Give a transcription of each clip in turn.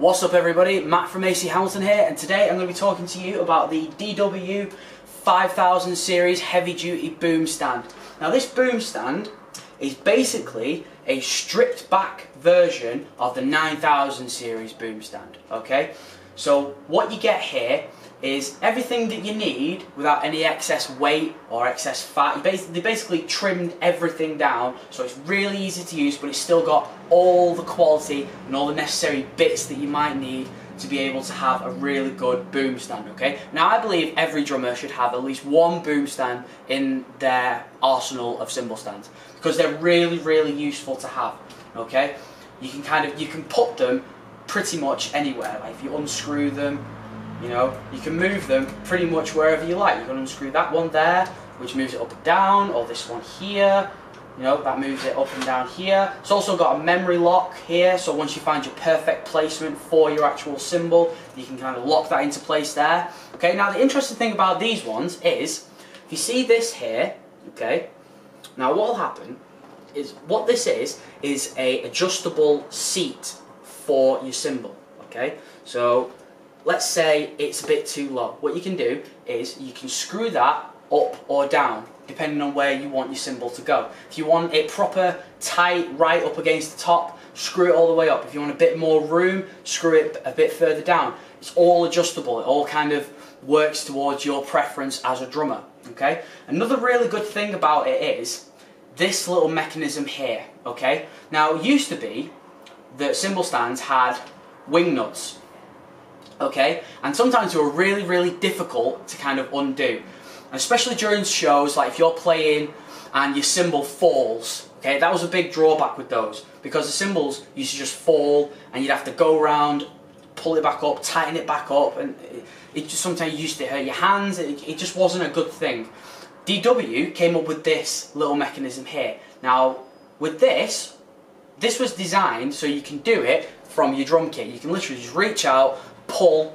What's up everybody, Matt from AC Hamilton here and today I'm going to be talking to you about the DW 5000 series heavy duty boom stand. Now this boom stand is basically a stripped back version of the 9000 series boom stand, okay? So what you get here is everything that you need without any excess weight or excess fat. They basically trimmed everything down so it's really easy to use but it's still got all the quality and all the necessary bits that you might need to be able to have a really good boom stand, okay? Now I believe every drummer should have at least one boom stand in their arsenal of cymbal stands because they're really, really useful to have, okay? You can kind of, you can put them pretty much anywhere, like if you unscrew them, you know, you can move them pretty much wherever you like. You can unscrew that one there, which moves it up and down, or this one here. You know, that moves it up and down here. It's also got a memory lock here, so once you find your perfect placement for your actual cymbal, you can kind of lock that into place there. Okay, now the interesting thing about these ones is, if you see this here, okay, now what will happen is, what this is, is a adjustable seat for your cymbal, okay? So let's say it's a bit too low. What you can do is you can screw that up or down depending on where you want your cymbal to go. If you want it proper tight right up against the top, screw it all the way up. If you want a bit more room, screw it a bit further down. It's all adjustable. It all kind of works towards your preference as a drummer. Okay. Another really good thing about it is this little mechanism here. Okay. Now it used to be that cymbal stands had wing nuts okay? And sometimes they were really, really difficult to kind of undo. especially during shows, like if you're playing and your cymbal falls, okay? That was a big drawback with those because the cymbals used to just fall and you'd have to go around, pull it back up, tighten it back up, and it, just sometimes used to hurt your hands. It, it just wasn't a good thing. DW came up with this little mechanism here. Now, with this, this was designed so you can do it from your drum kit. You can literally just reach out, pull,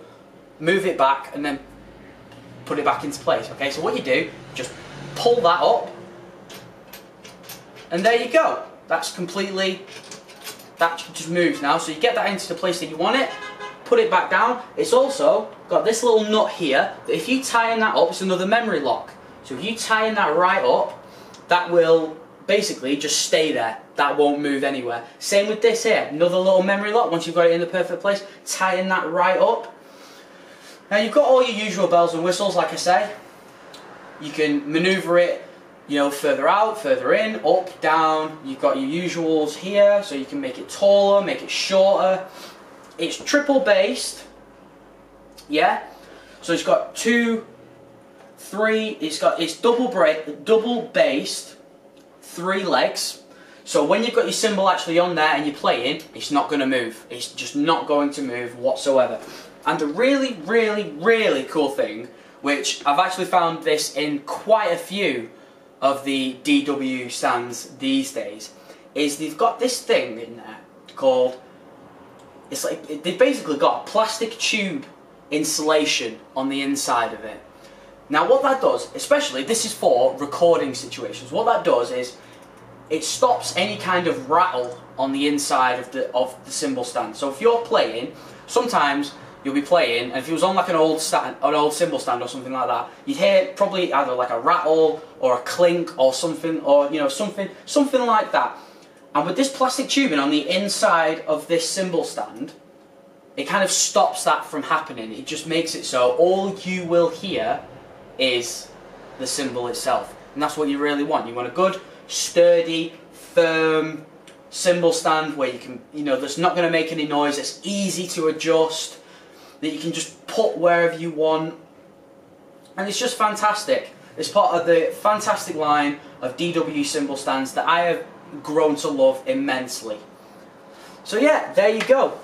move it back, and then put it back into place. Okay, so what you do, just pull that up, and there you go. That's completely, that just moves now. So you get that into the place that you want it, put it back down. It's also got this little nut here, that if you tighten that up, it's another memory lock. So if you tighten that right up, that will basically just stay there. That won't move anywhere. Same with this here, another little memory lock. Once you've got it in the perfect place, tighten that right up. Now you've got all your usual bells and whistles, like I say. You can maneuver it, you know, further out, further in, up, down. You've got your usuals here, so you can make it taller, make it shorter. It's triple based, yeah. So it's got two, three. It's got it's double break, double based three legs. So when you've got your cymbal actually on there and you're playing, it's not going to move. It's just not going to move whatsoever. And a really, really, really cool thing, which I've actually found this in quite a few of the DW stands these days, is they've got this thing in there called, it's like, they've basically got a plastic tube insulation on the inside of it. Now what that does, especially this is for recording situations, what that does is it stops any kind of rattle on the inside of the of the cymbal stand. So if you're playing, sometimes you'll be playing, and if it was on like an old stand, an old cymbal stand or something like that, you'd hear probably either like a rattle or a clink or something, or you know something something like that. And with this plastic tubing on the inside of this cymbal stand, it kind of stops that from happening. It just makes it so all you will hear is the cymbal itself. And that's what you really want. You want a good, sturdy, firm cymbal stand where you can, you know, that's not going to make any noise, it's easy to adjust, that you can just put wherever you want. And it's just fantastic. It's part of the fantastic line of DW cymbal stands that I have grown to love immensely. So yeah, there you go.